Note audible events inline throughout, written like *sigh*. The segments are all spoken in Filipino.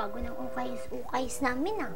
bago ng ukayis-ukayis namin ah.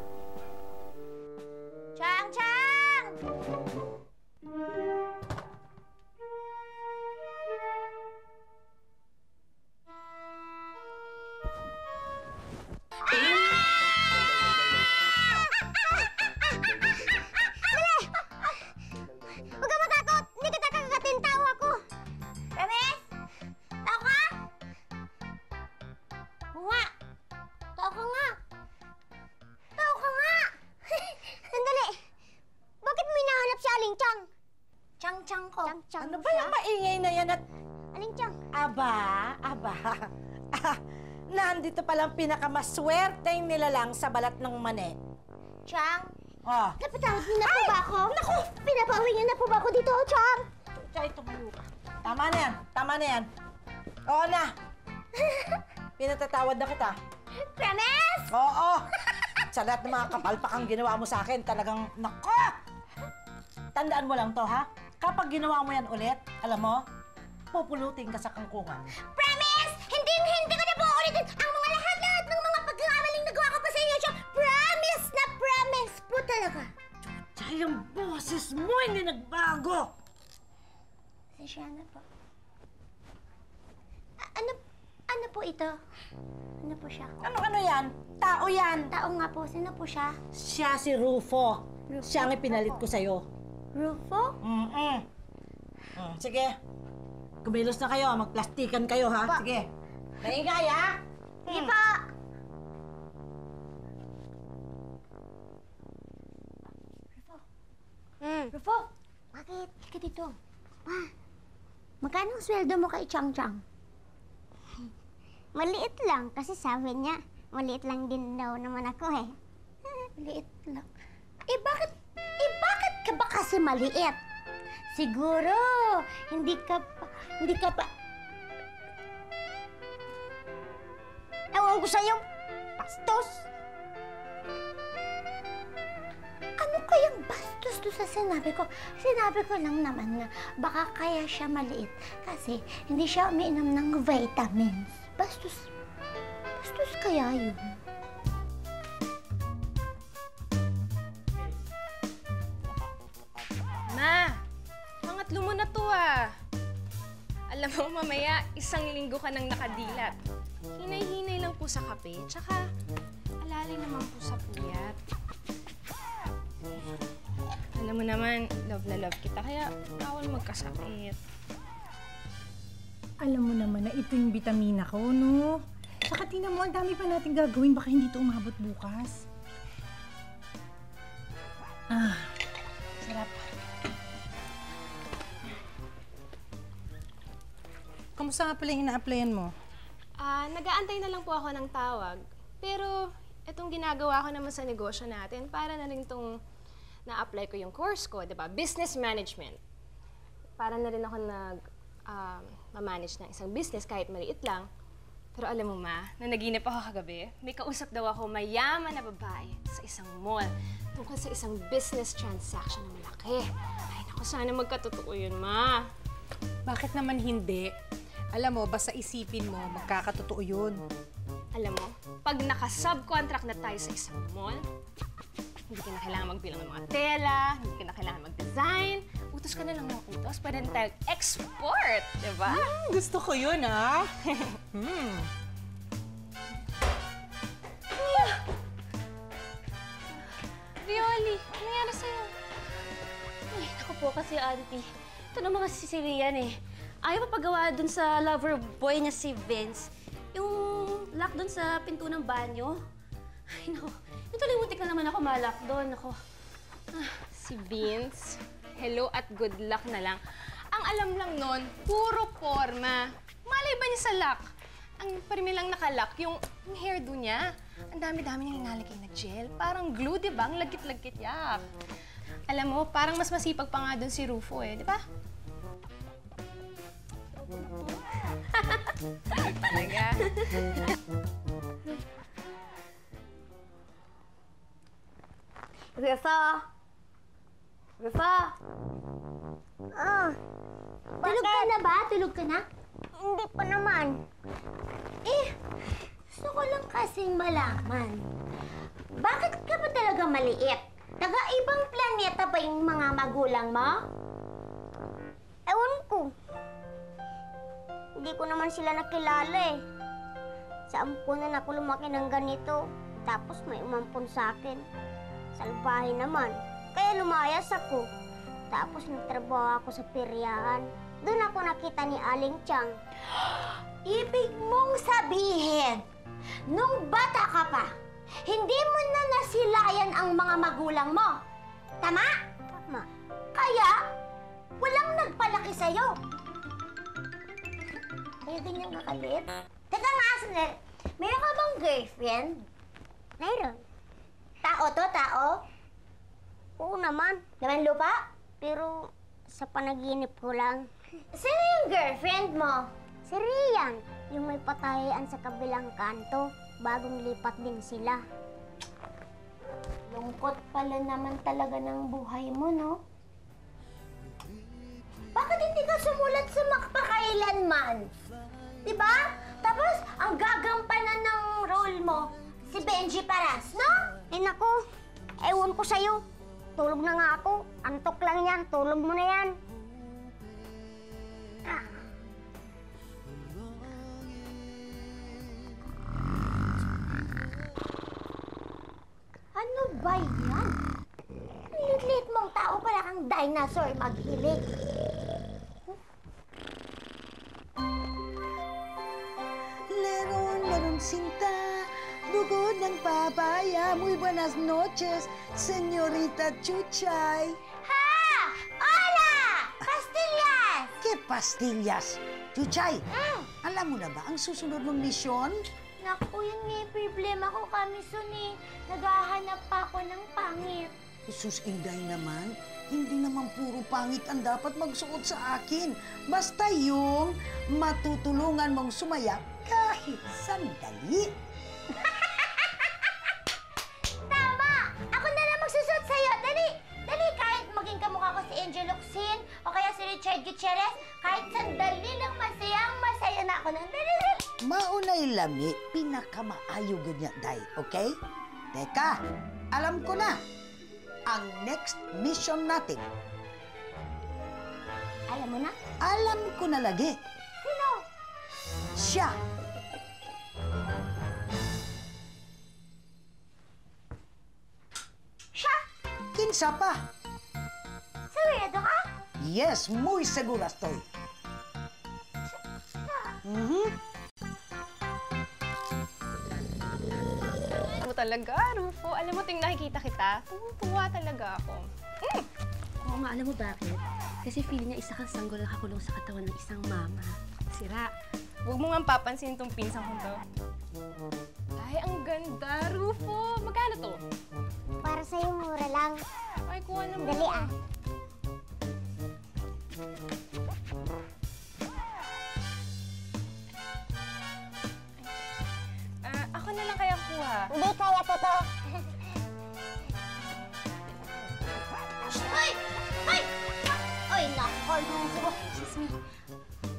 Palang pinakamaswerteng nilalang sa balat ng mani. Chang, Oh, napatawag niyo na po ba ako? Naku! Pinapauwi niyo na po ba ako dito, Chang? Chay, tumayo ka. Tama na yan, tama na yan. Oo na. *laughs* Pinatatawad na kita. Promise! Oo. Sa lahat ng mga kapalpakang ginawa mo sa akin, talagang, nako! Tandaan mo lang to, ha? Kapag ginawa mo yan ulit, alam mo, pupulutin ka sa kangkungan. Promise! Chay, ang boses mo hindi nagbago. Pasensya na po. A- ano, ano po ito? Ano po siya? Ano-ano yan? Tao yan. Tao nga po. Sino po siya? Siya si Rufo. Rufo? Siya ang ipinalit ko sa'yo. Rufo? Mm-mm. Mm, sige. Kumilos na kayo. Magplastikan kayo, ha? Pa. Sige. Maingay, ha? Sige po! Rufo! Mm. Rufo! Bakit? Ka dito. Ma, magkano ang sweldo mo kay Chang Chang? Maliit lang kasi sabi niya, maliit lang din daw naman ako eh. *laughs* Maliit lang. Eh bakit, eh bakit ka ba kasi maliit? Siguro, hindi ka pa, hindi ka pa, Ewan ko sa'yo, pastos! Bastos to sa sinabi ko? Sinabi ko lang naman na baka kaya siya maliit kasi hindi siya umiinom ng vitamins. Bastos, bastos kaya yun? Ma, pangatlo mo na to ah. Alam mo, mamaya isang linggo ka nang nakadilat. Hinay-hinay lang po sa kape, tsaka alalay naman po sa puyat. Alam mo naman, love na love kita, kaya bawal magkasakit. Alam mo naman na ito yung bitamina ko, no? Saka tingnan mo, ang dami pa natin gagawin. Baka hindi ito umabot bukas. Ah, sarap. Kamusta nga pala yung ina-applyan mo? Ah, nag-aantay na lang po ako ng tawag. Pero itong ginagawa ko naman sa negosyo natin, para na rin itong na-apply ko yung course ko, di ba? Business management. Para na rin ako nag um, ma-manage ng isang business kahit maliit lang. Pero alam mo ma, na naginip ako kagabi, may kausap daw ako mayaman na babae sa isang mall tungkol sa isang business transaction na malaki. Ay, naku, sana magkatotoo yun, ma. Bakit naman hindi? Alam mo, basta isipin mo, magkakatotoo yun. Alam mo, pag naka-subcontract na tayo sa isang mall, hindi ka na kailangan magbilang ng mga tela, hindi ka na kailangan mag-design, utos ka na lang ng utos, pwede na tayo export, di ba? Gusto ko yun, ah. *laughs* hmm. Violi, ano nangyari sa'yo? Ay, naku po kasi, auntie. Ito naman kasi si Rian eh. Ayaw pa pagawa dun sa lover boy niya si Vince. Yung lock dun sa pinto ng banyo. Ay, naku. Yung tuloy muntik na naman ako malak doon. Naku. Si Vince, hello at good luck na lang. Ang alam lang nun, puro forma. Malay ba niya sa luck? Ang parimi lang nakalock, yung, yung hairdo niya. Ang dami-dami niyang inalagay na gel. Parang glue, di ba? Ang lagkit-lagkit, yak. Alam mo, parang mas masipag pa nga dun si Rufo eh, di ba? Talaga. *laughs* Rifa! Rifa! Ah, tulog ka na ba? Tulog ka na? Hindi pa naman. Eh, Gusto ko lang kasing malaman. Bakit ka ba talaga maliit? Taga ibang planeta ba yung mga magulang mo? Ewan ko. Hindi ko naman sila nakilala eh. Sa ampunan ako lumaki ng ganito. Tapos may umampun sa akin. Salbahe naman. Kaya lumayas ako. Tapos nagtrabaho ako sa peryahan. Doon ako nakita ni Aling Chang. *gasps* Ibig mong sabihin, nung bata ka pa, hindi mo na nasilayan ang mga magulang mo. Tama? Tama. Kaya, walang nagpalaki sa'yo. Kaya ganyan kakalit? Teka nga, sandali. Meron ka bang girlfriend? Mayroon. Tao to, tao? Oo naman. Naman lupa? Pero sa panaginip ko lang. *laughs* Sino yung girlfriend mo? Si Rian, yung may patayan sa kabilang kanto. Bagong lipat din sila. Lungkot pala naman talaga ng buhay mo, no? Bakit hindi ka sumulat sa makpakailanman? Diba? Tapos, ang gagampanan ng role mo, si Benji Paras, no? Eh naku, ewan ko sa'yo. Tulog na nga ako. Antok lang yan. Tulog mo na yan. Ano ba yan? Ang lit-lit mong tao para kang dinosaur maghilig. Bugod ng papaya. Muy buenas noches, señorita Chuchay. Ha! Hola! Pastillas! ¿Qué pastillas? Chuchay, Mm. alam mo na ba ang susunod mong misyon? Naku, yun nga yung problema ko kami, Suni. Naghahanap pa ako ng pangit. Jesus, Inday naman, hindi naman puro pangit ang dapat magsuot sa akin. Basta yung matutulungan mong sumaya kahit sandali. Lami, pinakamaayo ganyan, day, okay? Teka, alam ko na. Ang next mission natin, Alam mo na? alam ko na lagi. Sino? Siya. Siya! Kinsa pa? Sigurado ka? Yes, muy segura estoy. Mhm. Mo talaga, Rufo. Alam mo, ting nakikita kita, tuwa talaga ako. Mm! Oo nga, alam mo bakit? Kasi feeling niya isa kang sanggol na kakulong sa katawan ng isang mama. Sira. Huwag mo nga papansin itong pinsang ko to. Ay, ang ganda, Rufo. Magkano to? Para sa'yo, mura lang. Ay, kuha naman. Dali. Ah, Hindi kaya to to. Ay! Ay! Ay, nako, Lufo. Excuse me.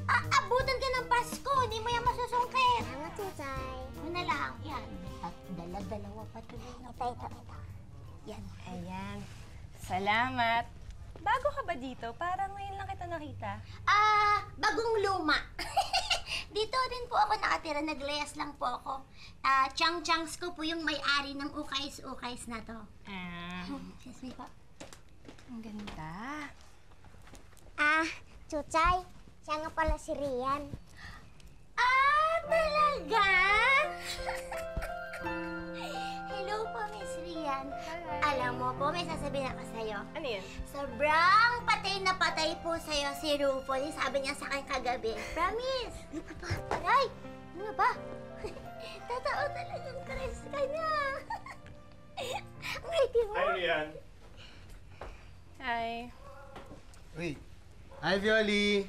Ah, abutan ka ng Pasko. Hindi mo yan masusungkit. Salamat, Chuchay. Ano na lang? Yan. At dala-dalawa pa tuloy na. Ito, ito, ito. Yan. Ayan. Salamat. Bago ka ba dito? Parang ngayon lang kita nakita. Ah, bagong luma. Dito din po ako nakatira, naglayas lang po ako. Ah, Chang Changs ko po yung may-ari ng Ukays-Ukays na to. Ah, Excuse me po. ang ganda. Ah, Chuchay. Siya nga pala si Rian. Ah, talaga? *laughs* Hello po, Miss Rian. Alam mo po, may sasabihin ako sa'yo. Ano yun? Sobrang patay na patay po sa'yo si Rufo. Yung sabi niya sa akin kagabi. Promise! Ano ba ba? Aray! Ano ba? *laughs* Totoo talagang crush ka niya. *laughs* Ang ready mo. Hi, Rian. Hi. Uy. Hi, Violi.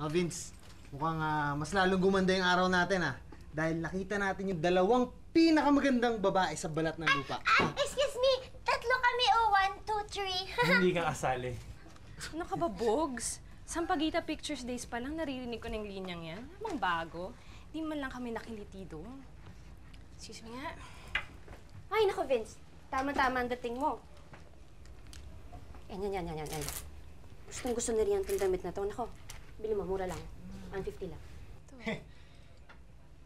Oh, Vince. Mukhang ah, mas lalong gumanda yung araw natin ah. Dahil nakita natin yung dalawang pinakamagandang babae sa balat ng lupa. Ah, excuse me. Tatlo kami. Oh, one, two, three. *laughs* Hindi ka kasali. Ano ka ba, Bogs? Sampagita Pictures Days pa lang naririnig ko ng linyang yan. Namang bago. Di man lang kami nakiliti doon. Excuse me nga. Ay, nako, Vince. Tama-tama ang dating mo. Yan, yan, yan, yan, yan. yan. Gustong gusto ni Rian itong damit na to. Nako, bili mo, mura lang. 150 lang.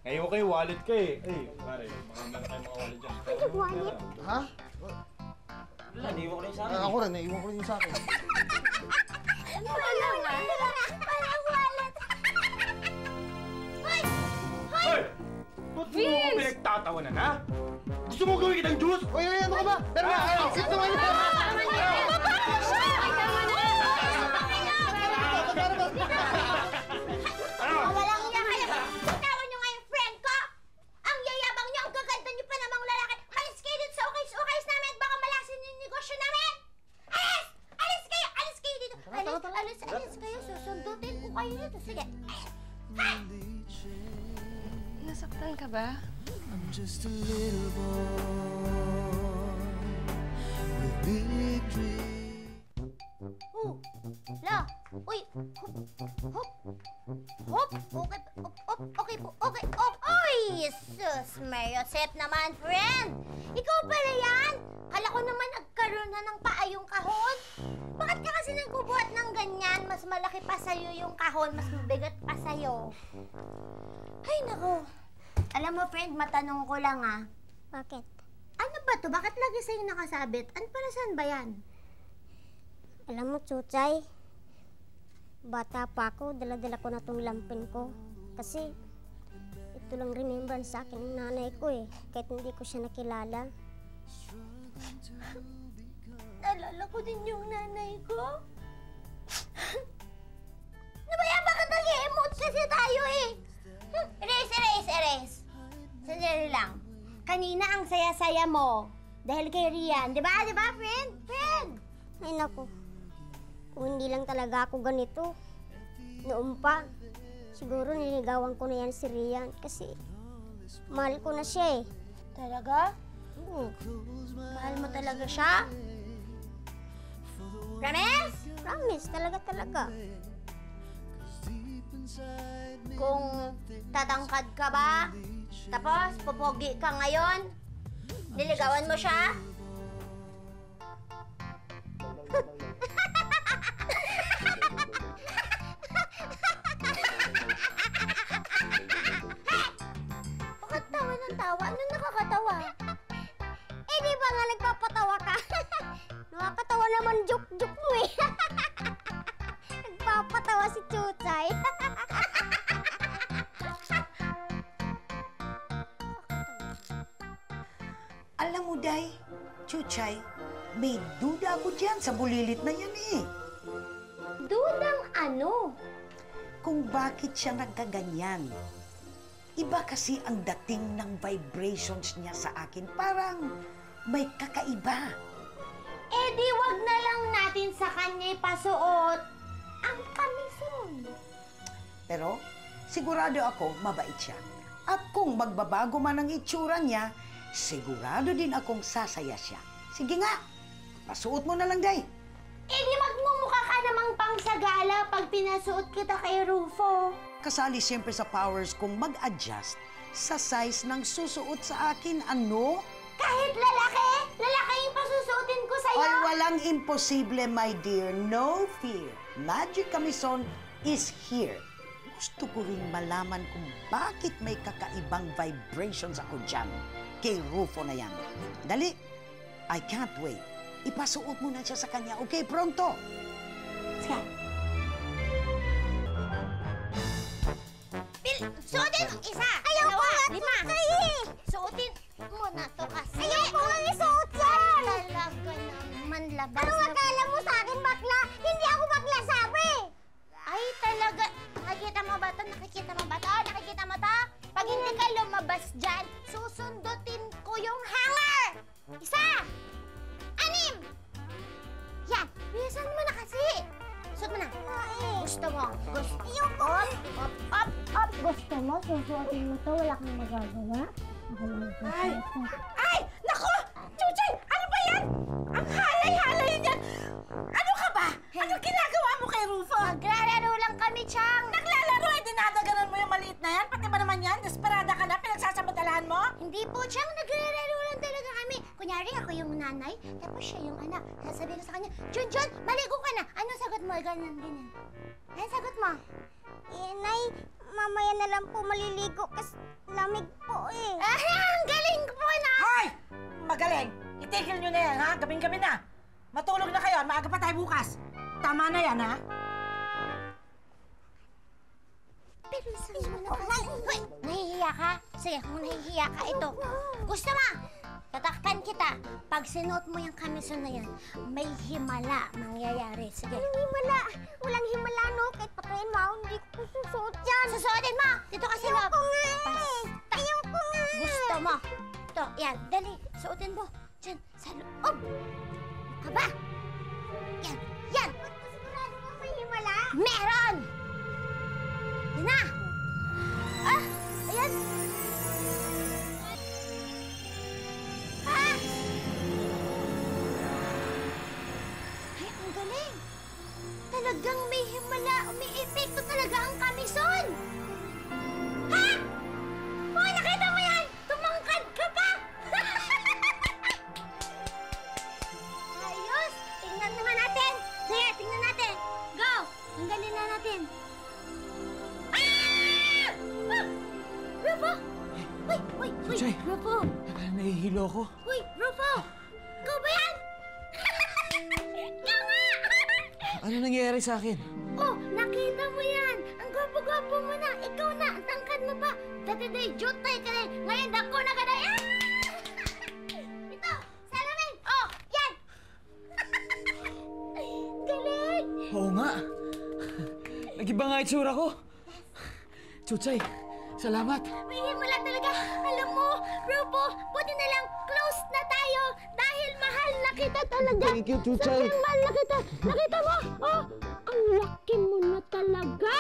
Ngayon kayo, wallet ka eh. Ay, pare, baka meron tayong mga wallet dyan. Ano wallet? Ha? Wala, naiwan ko lang sa akin. Ah, ako rin, naiwan ko rin sa akin. Ano lang ah? Parang wallet. Hoy! Hoy! Ba't mo ako pinagtatawanan, ha? Gusto mo gawin kitang juice? Uy, uy, ano ka ba? Pero na, ay, sit naman yan! Ano? Alis, alis, alis kayo! Susundutin ko kayo dito! Sige! Nasaktan ka ba? just a little boy with big dreams. Oh! La! Uy! Hop! Hop! Hop! Okay, hop, hop, okay po, okay, oh, Uy! Sus! Mayosep naman, friend! Ikaw pala yan! Kala ko naman nagkaroon na ng paayong kahon. Bakit ka kasi nagbubuhat ng ganyan? Mas malaki pa sa'yo yung kahon, mas mabigat pa sa'yo. Ay, nako. Alam mo, friend, matanong ko lang ah. Bakit? Ano ba to? Bakit lagi sa'yo nakasabit? Ano para saan ba yan? Alam mo, Chuchay, bata pa ako, dala-dala ko na tong lampin ko. Kasi, ito lang remembrance sa akin ng nanay ko eh. Kahit hindi ko siya nakilala. *laughs* Naalala ko din yung nanay ko. *laughs* Nabaya bakit nag-emote kasi tayo eh? Hmm, Erase, erase, erase. Sandali lang. Kanina ang saya-saya mo. Dahil kay Rian. Di ba? Di ba, friend? Friend! Ay naku, kung hindi lang talaga ako ganito, noon pa, siguro niligawan ko na yan si Rian kasi mahal ko na siya eh. Talaga? Oo, Mahal mo talaga siya? Promise? promise, talaga talaga. Kung tatangkad ka ba, tapos popogi ka ngayon, niligawan mo siya? *laughs* Nakakatawa naman joke-joke mo eh. *laughs* Nagpapatawa si Chuchay. *laughs* Alam mo, Day, Chuchay, may duda ako dyan sa bulilit na yan eh. Dudang ano? Kung bakit siya nagkaganyan. Iba kasi ang dating ng vibrations niya sa akin. Parang may kakaiba. Eh di wag na lang natin sa kanya ipasuot ang kamison. Pero sigurado ako mabait siya. At kung magbabago man ang itsura niya, sigurado din akong sasaya siya. Sige nga, pasuot mo na lang, Day. Eh di magmumukha ka namang pangsagala pag pinasuot kita kay Rufo. Kasali siyempre sa powers kong mag-adjust sa size ng susuot sa akin. Ano? Kahit lalaki, lalaki yung pasusuotin ko sa'yo. Ay, walang imposible, my dear. No fear. Magic Kamison is here. Gusto ko rin malaman kung bakit may kakaibang vibrations ako dyan kay Rufo na yan. Dali. I can't wait. Ipasuot mo na siya sa kanya. Okay, pronto. Sige. Bil, suotin mo isa. Ayaw ko nga, lima. Suotin mo na nanay, tapos siya yung anak. Sasabihin ko sa kanya, Jun, Jun, maligo ka na. Anong sagot mo? Ganyan, ganyan. Anong sagot mo? Eh, Nay, mamaya na lang po maliligo kasi lamig po eh. *laughs* Ah, ang galing po na! Hoy! Magaling! Itigil nyo na yan, ha? Gabing-gabi na. Matulog na kayo. Maaga pa tayo bukas. Tama na yan, ha? Bilisan mo na nahihiya ka? Sige, kung nahihiya ka, ito. Gusto mo? Tatakpan kita. Pag sinuot mo yung kamisyon na yan, may himala mangyayari. Sige. Walang himala. Walang himala, no? Kahit patayin mo ako, hindi ko susuot yan. Susuotin mo! Dito ka sa loob. Ayoko nga eh. Ayoko nga. Gusto mo. Ito, yan. Dali. Suotin mo. Diyan, sa loob. Ka ba? Yan. Yan. Sigurado mo may himala? Meron! Yan na! Ah! Ayan! Ah! Talagang may himala. Umi-epekto talaga ang kamison! Ha? Oh, nakita mo yan? Tumangkad ka pa! *laughs* Ayos! Tingnan naman natin! Sige, tingnan natin! Go! Tanggalin na natin! Ah! Ah! Rufo! Uy! Uy! Uy! Rufo! Nahihilo ko. Uy! Rufo! Ano nangyayari sa akin? oh, nakita mo yan! Ang gwapo-gwapo mo na! Ikaw na! Ang tangkad mo pa! Dati day, jutay ka na! Ngayon, dako na ka na! Ah! *laughs* Ito! Salamin! Oh! Yan! *laughs* Galing! Oo nga. Nag-iba nga itsura ko. Chuchay, salamat. May himala talaga. Alam mo, Rupo, buti na lang kita talaga. Thank you, Chuchay. Sobrang mahal na kita. Nakita mo? Oh, ang laki mo na talaga.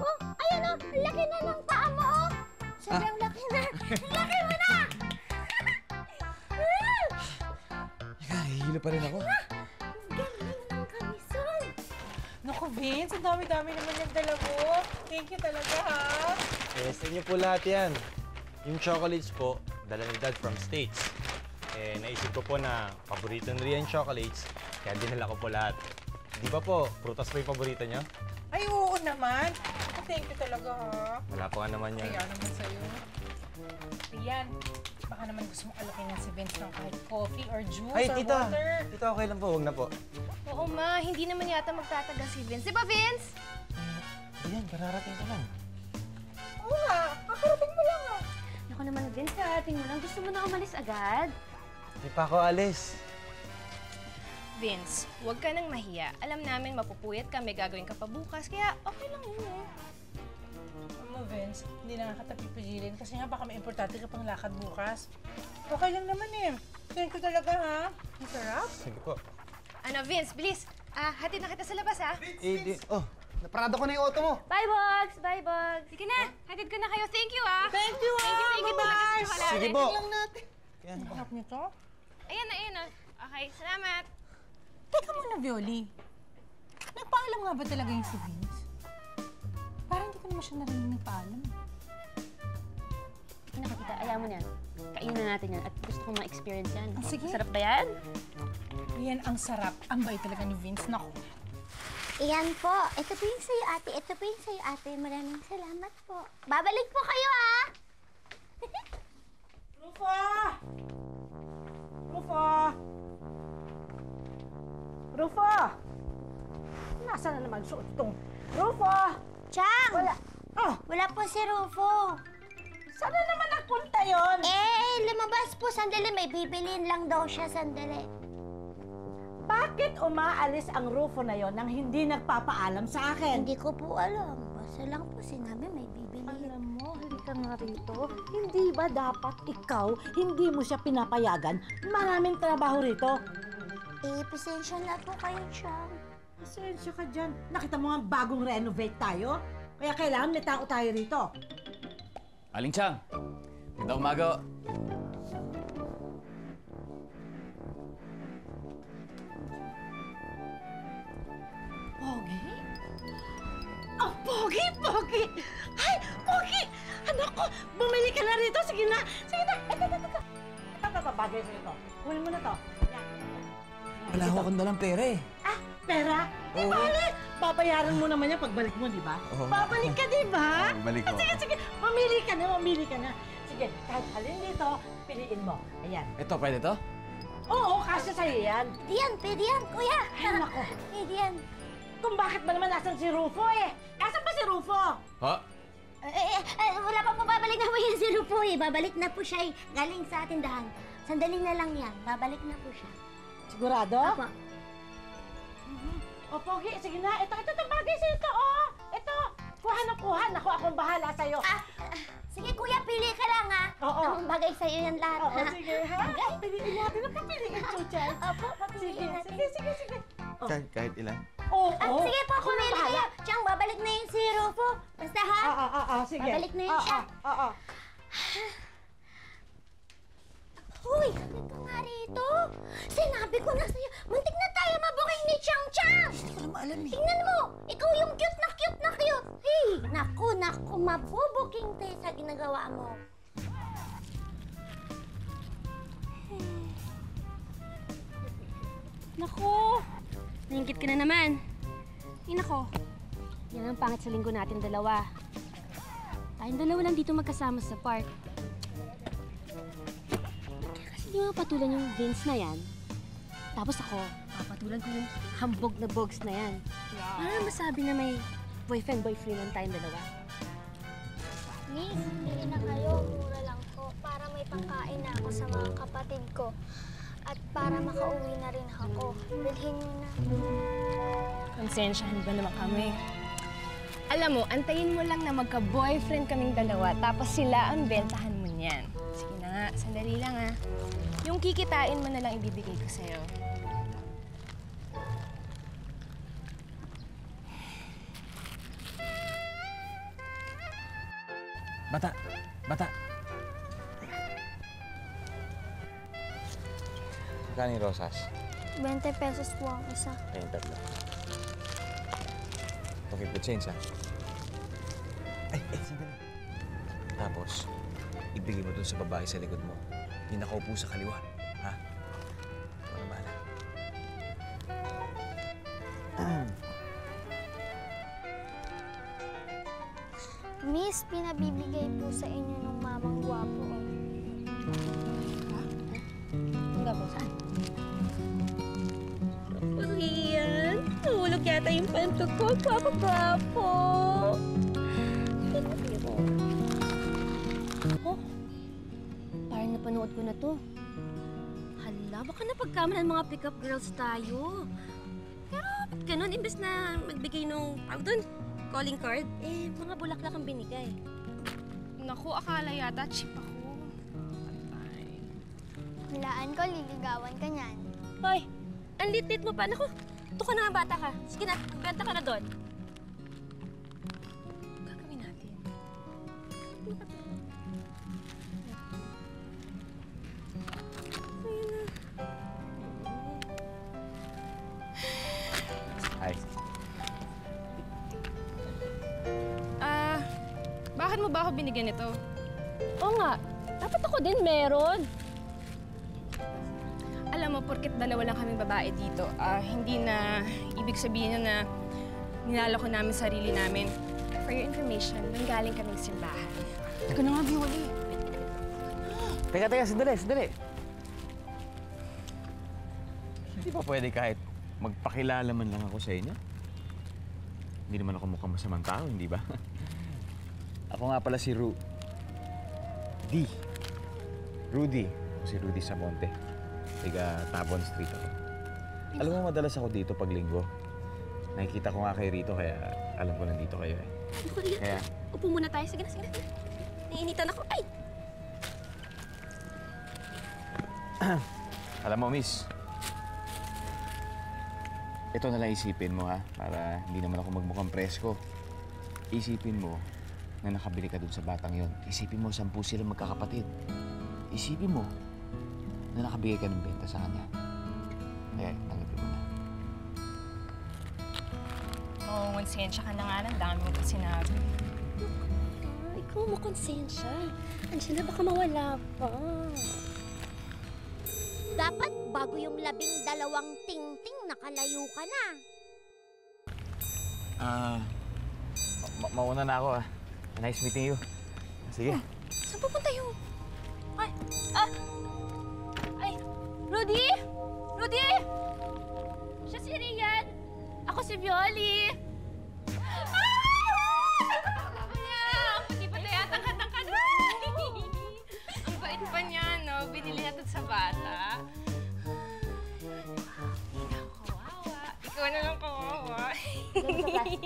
Oh, ayan oh, ang laki na ng paa mo oh. Sobrang laki na. *laughs* Laki mo na. *laughs* Ah! Teka, nahihilo pa rin ako. Galing ng kamisol. Naku, Vince, ang dami-dami naman yung dala mo. Thank you talaga, ha? Eh, sa inyo po lahat yan. Yung chocolates po, dala ni Dad from States. Eh, naisip ko po na paborito ni Rian chocolates, kaya dinala ko po lahat. Di ba po, prutas po yung paborito niyo? Ay, oo naman. Thank you talaga, ha? Wala po nga naman yan. Kaya naman sa'yo. Rian, baka naman gusto mong alakin na si Vince ng kahit coffee or juice Ay, or tita! water. Tita, okay lang po, huwag na po. Oo, ma. Hindi naman yata magtatagal si Vince. Di ba, Vince? Rian, kararating ka lang. Oo nga, kakarating mo lang, ah. Naku naman, Vince, karating mo lang. Gusto mo na umalis agad? Di pa ako alis. Vince, huwag ka nang mahiya. Alam namin mapupuyat ka, may gagawin ka pa bukas, kaya okay lang yun. eh. Alam mo, Vince, hindi na nga kita pipigilin kasi nga baka may importante ka pang lakad bukas. Okay lang naman eh. Thank you talaga, ha? Ang sarap. Sige po. Ano, Vince, bilis. Ah, hatid na kita sa labas, ha? Eh, di... Oh, Naparada ko na yung auto mo. Bye, Bugs! Bye, Bugs! Sige na, hatid ko na kayo. Thank you, ah. Thank you, Thank you, ah. thank you talaga sa chocolate. sige po. Lang natin. Yan po. Sarap nito. Ayan na, ayan na. Okay, salamat. Teka muna, Violi. Nagpaalam nga ba talaga yung si Vince? Parang hindi ko naman siya narinig nagpaalam. Ka, tita? Ayaw mo na yan. Kainin natin yan at gusto kong ma-experience yan. Ah, sige. Sarap ba yan? Yan ang sarap. Ang bait talaga ni Vince. Naku. Iyan po. Ito po yung sa'yo, ate. Ito po yung sa'yo, ate. Maraming salamat po. Babalik po kayo, Rufa! Rufa! Nasaan na naman suot itong Rufa? Chang! Wala. Oh, Wala po si Rufo. saan na naman nagpunta yon? Eh, lumabas po. Sandali, may bibilin lang daw siya. Sandali. Bakit umaalis ang Rufo na yon nang hindi nagpapaalam sa akin? Hindi ko po alam. Basta lang po sinabi may bibilin. Halika nga rito. Hindi ba dapat ikaw, hindi mo siya pinapayagan? Maraming trabaho rito. Eh, pasensya na po kayo, Chang. Pasensya ka dyan. Nakita mo nga bagong renovate tayo? Kaya kailangan may tao tayo rito. Aling Chang, magandang umaga. Pogi? Ang pogi, pogi! Ko, bumili ka na rito. Sige na, sige na, bagay sa'yo to. Kunin mo na to. Yan. Wala ako akong dalang pera eh. Ah, pera? Di Oo. bale. Babayaran mo naman yan pagbalik mo, di ba? Oo. Babalik ka, di ba? Babalik ko. Sige, sige. Mamili ka na, mamili ka na. Sige, kahit alin dito, piliin mo. Ayan. Ito, pwede to? Oo, kasi sa'yo yan. Pwede yan, pwede yan, kuya. Ay, nako. *laughs* Pwede yan. Kung bakit ba naman nasan si Rufo eh? Asan ba si Rufo? Ha? Eh, eh, eh, wala pa po babalik na po yan si Rupo eh. Babalik na po siya eh. Galing sa tindahan. Sandali na lang yan. Babalik na po siya. Sigurado? Apo. O, Pogi, sige na. Ito, ito, ito, bagay sa'yo ito, oh. Ito, kuha na kuha. Naku, akong bahala sa'yo. Ah, ah, sige kuya, pili ka lang ha. Oo. Ang bagay sa'yo yan lahat Oo, ha. sige, ha? Piliin natin. Ang papiliin, Chuchay. Opo, Sige, papiliin natin. sige, sige, sige. Kahit, kahit ilan? Oo, Ah, oo. sige po, Ako na kayo. Chang, babalik na yun si Rufo. Basta ha. Ah, ah, ah, ah, sige. Babalik na yun Ah, siya. ah, ah, ah. Hoy, sabi ka nga rito. Sinabi ko na sa'yo, muntik na tayo mabuking ni Chang Chang. Hindi ko na maalam eh. Tingnan mo, ikaw yung cute na cute na cute. Hey, naku, naku, mabubuking te sa ginagawa mo. Nako! Naingkit ka na naman. Ay, nako. Yan ang pangit sa linggo natin dalawa. Tayong dalawa lang dito magkasama sa park. Kaya kasi di mapatulan yung Vince na yan. Tapos ako, papatulan ko yung hambog na bogs na yan. Para masabi na may boyfriend-boyfriend lang tayong dalawa. Miss, bili na kayo. Mura lang po. Para may pangkain na ako sa mga kapatid ko. At para makauwi na rin ako. Bilhin niyo na. Konsensyahan ba naman kami? Alam mo, antayin mo lang na magka-boyfriend kaming dalawa, tapos sila ang bentahan mo niyan. Sige na nga, sandali lang ah. Yung kikitain mo na lang ibibigay ko sa'yo. Bata! Bata! Magkano yung rosas? 20 pesos po ang isa. Ayun, tatlo. Okay, good change, ha? Ay, ay, sandali. Tapos, ibigay mo dun sa babae sa likod mo. Yung nakaupo sa kaliwa, ha? Ikaw na bahala. *clears throat* Miss, pinabibigay po sa inyo ng mamang gwapo. Ang gabo saan? Yata yung pantok ko. Gwapo-gwapo. Oh, parang napanood ko na to. Hala, baka napagkamalan mga pick-up girls tayo. Pero ba't ganun? Imbes na magbigay nung, tawag doon, calling card, eh, mga bulaklak ang binigay. Naku, akala yata cheap ako. Hulaan ko, liligawan ka niyan. Hoy, ang lit-lit mo pa. Naku, ka na nga bata ka. Sige na, benta ka na doon. Babae dito, ah, hindi na ibig sabihin na nilalako namin sarili namin. For your information, nanggaling kaming simbahan. Teka na nga, Biwali. Teka, teka, sandali, sandali. Hindi ba pwede kahit magpakilala man lang ako sa inyo? Hindi naman ako mukhang masamang tao, hindi ba? *laughs* ako nga pala si Ru... D. Rudy. Ako si Rudy Samonte. Tiga Tabon Street ako. Alam mo, madalas ako dito pag linggo. Nakikita ko nga kayo rito, kaya alam ko nandito kayo eh. Kaya, upo muna tayo. Sige na, sige na. Naiinitan ako. Ay! *clears throat* alam mo, miss, ito na lang isipin mo ha, para hindi naman ako magmukhang presko. Isipin mo na nakabili ka dun sa batang yon. Isipin mo, sampu sila magkakapatid. Isipin mo na nakabigay ka ng benta sa kanya. Kaya, tanggapin konsensya ka na nga lang. Dami mo pa sinabi. Ah, ikaw mo konsensya. Na baka mawala pa. labing dalawang ting-ting nakalayo ka na. Ah, ma- mauna na ako ah. Nice meeting you. Sige. Saan pupunta yung... Ay, ah! Ay, Rudy! Rudy! Siya si Rian! Ako si Violi!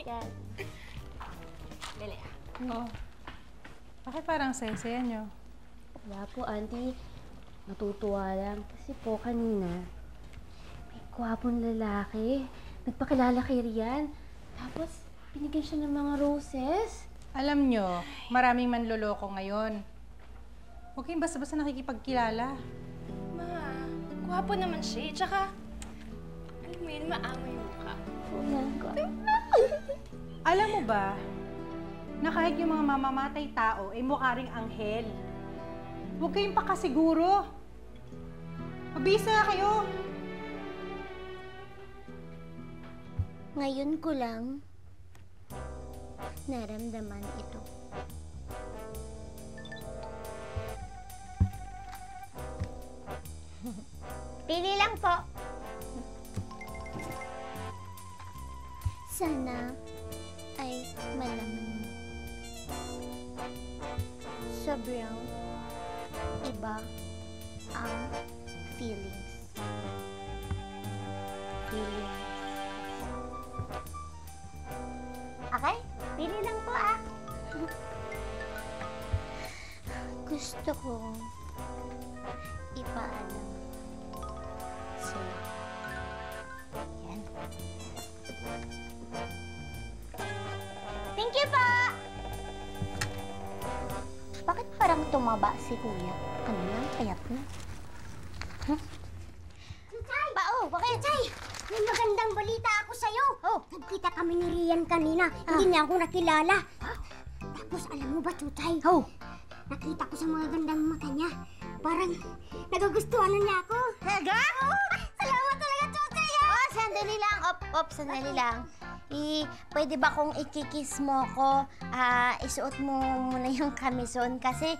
Dali ah. Oo. Bakit parang saya-saya nyo? Wala po, auntie. Natutuwa lang. Kasi po kanina, may kwapong lalaki. Nagpakilala kay Rian. Tapos, binigyan siya ng mga roses. Alam nyo, maraming manloloko ngayon. Huwag kayong basta-basta nakikipagkilala. Ma, gwapo naman siya. eh. Tsaka, alam mo yun, maamo yung mukha. *laughs* Alam mo ba, na kahit yung mga mamamatay tao ay mukha ring anghel. Huwag kayong pakasiguro. Mabisa kayo. Ngayon ko lang naramdaman ito. *laughs* Pili lang po. Sana malaman. Sobrang iba ang feelings. Feelings. Okay? Pili lang po ah. Gusto kong ipaalam Thank you po! Bakit parang tumaba si kuya? Ano lang, payat na. Huh? Chuchay! Bao, bakit? Chuchay! May magandang balita ako sa'yo. Oh. Nagkita kami ni Rian kanina. Hindi niya ako nakilala. Tapos alam mo ba, Chuchay? Oh. Nakita ko sa mga gandang mata niya. Parang nagugustuhan na niya ako. Talaga? Oh, salamat talaga, Chuchay! Oh, sandali lang. Op, op, sandali lang. I, pwede ba kung ikikis mo ko, ah, isuot mo muna yung kamison kasi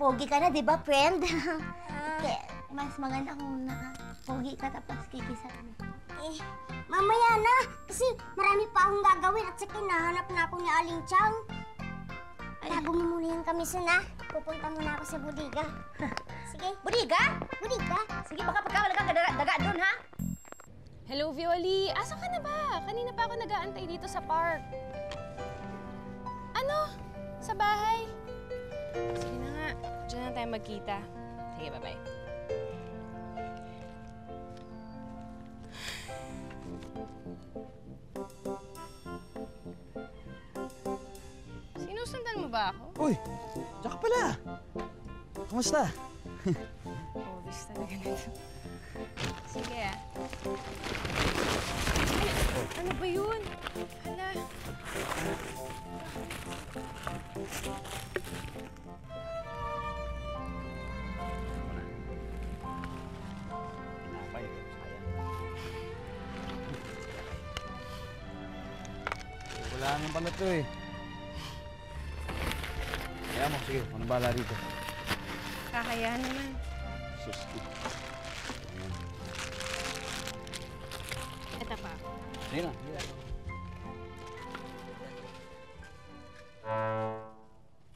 pogi ka na, di ba, friend? *laughs* Kaya, mas maganda kung naka-pogi ka tapos kikisan mo. Eh, mamaya na. Kasi marami pa akong gagawin at saka nahanap na ako ni Aling Chang. Tago mo muna yung kamison na. Pupunta muna ako sa budiga. *laughs* Sige. Budiga? Budiga? Sige, baka pagkawala daga, daga doon, ha? Hello, Violi. Asa ka na ba? Kanina pa ako nag-aantay dito sa park. Ano? Sa bahay? Sige na nga. Diyan na tayo magkita. Sige, bye-bye. Sinusundan mo ba ako? Uy, tsaka pala. Kamusta? *laughs* Obvious talaga nito. Sige ah. Ay, ano ba yun? Hala. Wala naman pala to eh. Kaya mo, sige, ano bahala rito? Kakayahan naman. Suski. Sige na.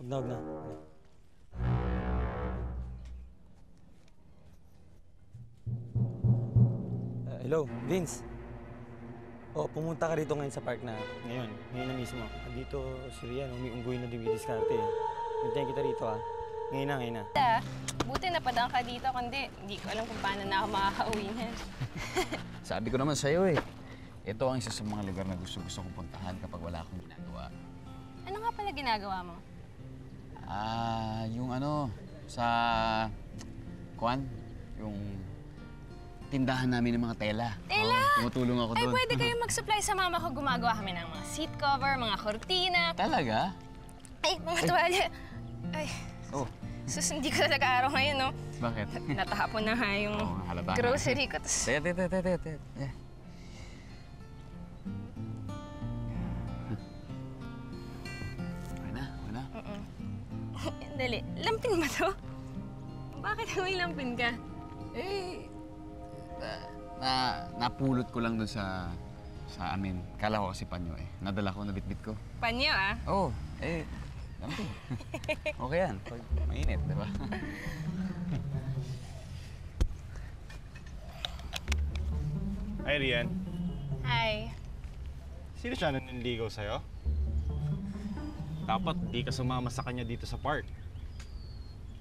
Huwag na, huwag na. Uh, hello, Vince. Oh, pumunta ka rito ngayon sa park na ngayon, ngayon na mismo. Dito si Rian, umiunggoy na dumidiskarte. Hintayin kita rito ah. Ngayon na, ngayon na. Ah, Buti napadaan ka dito, kundi hindi ko alam kung paano na ako makakauwi na. *laughs* Sabi ko naman sa'yo eh. Ito ang isa sa mga lugar na gusto-gusto kong puntahan kapag wala akong ginagawa. Ano nga pala ginagawa mo? Ah, yung ano, sa... Kwan? Yung tindahan namin ng mga tela. Tela? Oo, tumutulong ako Ay, doon. pwede kayo *laughs* mag-supply sa mama ko. Gumagawa kami ng mga seat cover, mga kortina. Talaga? Ay, mga tuwalya. Ay, Oh. sus, hindi ko talaga araw ngayon, no? Bakit? Natapon na nga yung na. grocery ko. Tas, Tete, tete, tete, tete. Dali, lampin ba to? Bakit may lampin ka? Eh, na, napulot ko lang doon sa sa amin. Kala ko kasi panyo eh. Nadala ko, nabitbit ko. Panyo ah. Oo, oh, eh, lampin. *laughs* okay yan, pag mainit, di ba? Hi, Rian. Hi. Sino siya naniligaw sa'yo? Dapat di ka sumama sa kanya dito sa park.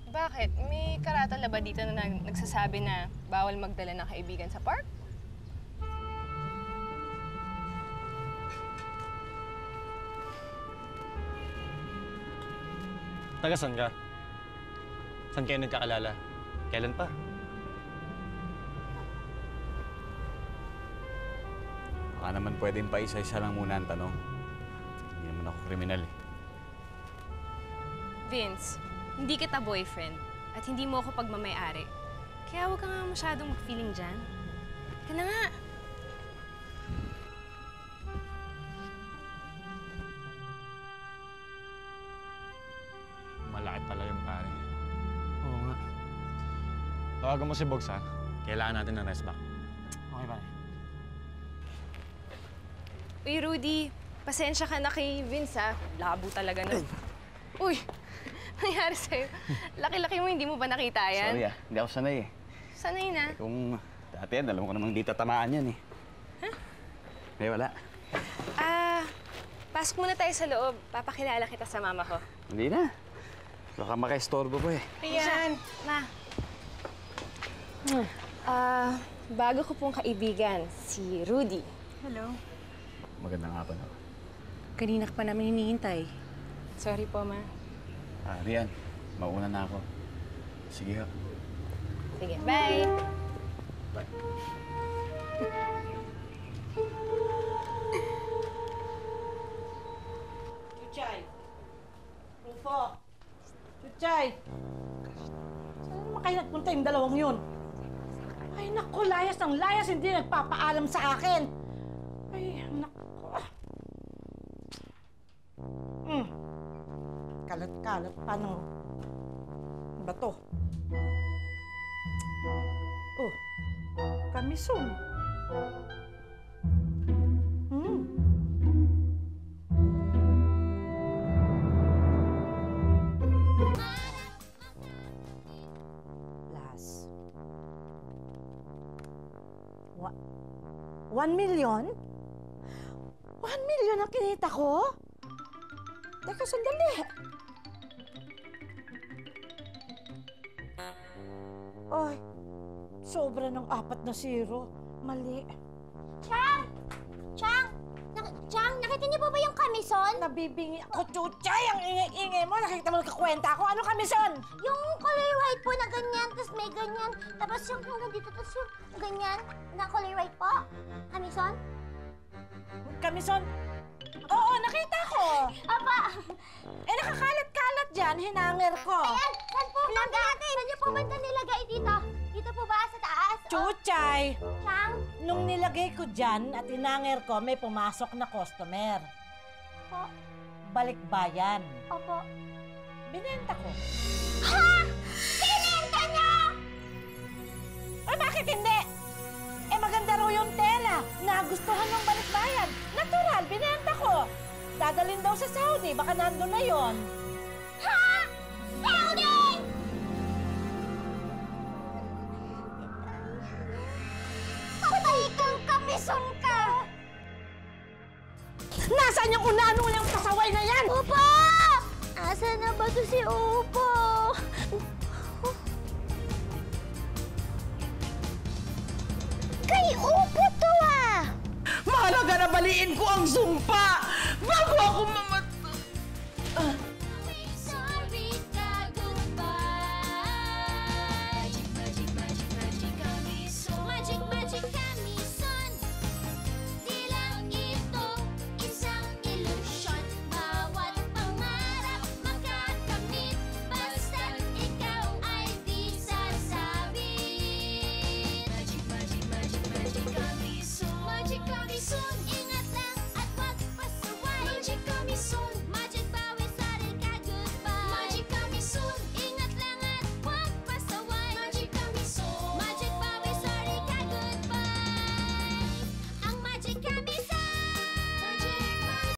Bakit? May karatala ba dito na nag- nagsasabi na bawal magdala ng kaibigan sa park? Taga saan ka? Saan kayo nagkakalala? Kailan pa? Baka naman pwedeng pa isa-isa lang muna ang tanong. Hindi naman ako kriminal eh. Vince, hindi kita boyfriend at hindi mo ako pagmamayari. Kaya huwag ka nga masyadong mag-feeling dyan. Ka na nga. Malaki pala yung pare. Oo nga. Tawagan mo si Bogs ha. Kailangan natin ng rest back. Okay, pare. Uy, Rudy, pasensya ka na kay Vince, ha? Labo talaga na. Uy, nangyari sa'yo. Laki-laki mo, hindi mo ba nakita yan? Sorry ah, hindi ako sanay eh. Sanay na. Kung dati yan, alam ko namang di tatamaan yan eh. Eh, wala. Ah, pasok muna tayo sa loob. Papakilala kita sa mama ko. Hindi na. Baka makaistorbo ko eh. Ayan. Ma. Ah, bago ko pong kaibigan, si Rudy. Hello. Magandang hapon ako. Kanina ka pa namin hinihintay. Sorry po, ma. Ah, Rian, mauna na ako. Sige ha. Sige, bye. Chuchay! Rufo! Chuchay! Saan naman kayo nagpunta yung dalawang yun? Ay, naku, layas ng layas, hindi nagpapaalam sa akin. Kalat-kalat pa ng... Ano ba to? Oh, kamisong. Hmm. Plus. Wa- one million? One million ang kinita ko? Teka, sandali. Ay, sobra ng apat na zero. Mali. Chang! Chang! Nak Chang, nakita niyo po ba yung kamison? Nabibingi ako, chuchay! Ang ingay-ingay mo. Nakita mo nagkakwenta ako. Ano kamison? Yung color white po na ganyan, tapos may ganyan. Tapos yung hanggang dito, tapos yung ganyan na color white po. Kamison? Kamison? Oo, nakita ko. Apa! Eh, nakakalat-kalat dyan. Hinanger ko. Ayan! Saan po banda? Saan niyo po banda nilagay dito? Dito po ba sa taas? Chuchay! Chang? Nung nilagay ko dyan at hinanger ko, may pumasok na customer. Po. Balikbayan. Opo. Binenta ko. Ha? Binenta niyo? Ay, bakit hindi? Eh, maganda raw yung tela. Nagustuhan ng balikbayan. Natural, binenta ko. Dadalhin daw sa Saudi. Baka nandun na yon. Ha? Saudi! Patay kang kamison ka! Nasaan yung unano yung pasaway na yan? Upo! Asa na ba to si Upo? Kay Upo to ah! Mahalaga na baliin ko ang sumpa bago ako mama...